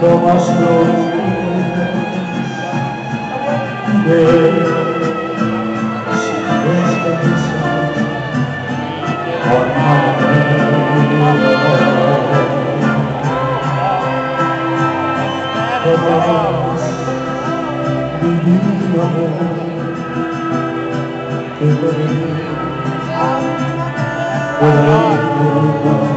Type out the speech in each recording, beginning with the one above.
tomas los de Thank you.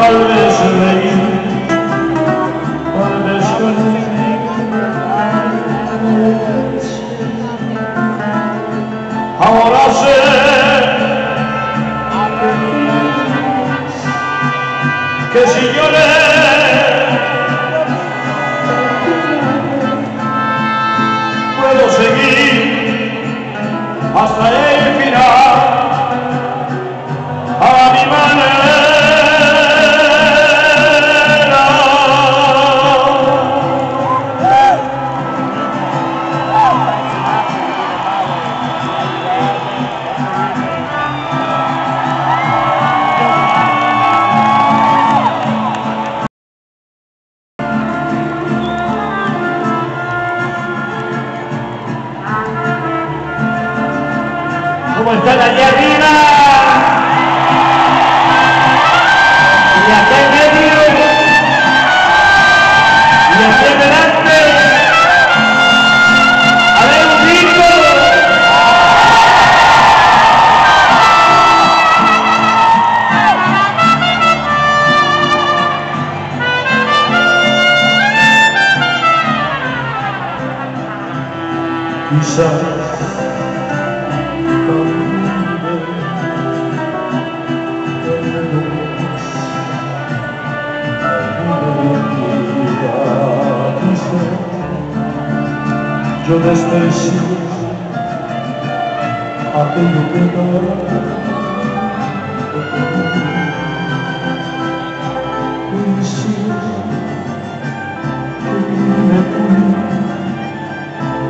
Salve, Senhor. Ahora sé ¿Cómo están allá arriba? Y en medio. Y adelante. A ver un Yo a aquello que no era. eu si me fui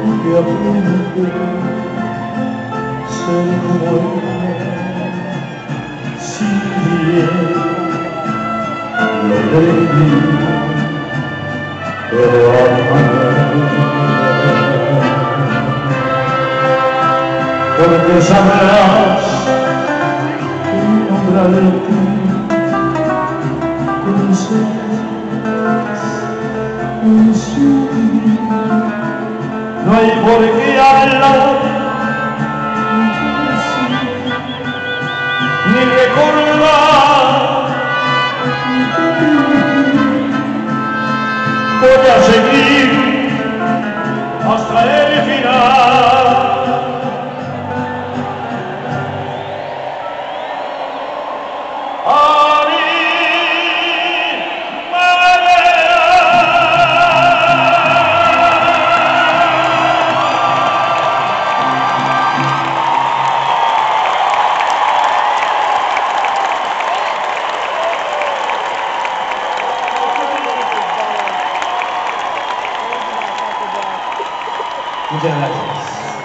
y que aprendí ser como si bien lo debí, pero amar. Porque sabrás ti con no hay por qué hablar ni recordar voy a seguir hasta el final こちらになります。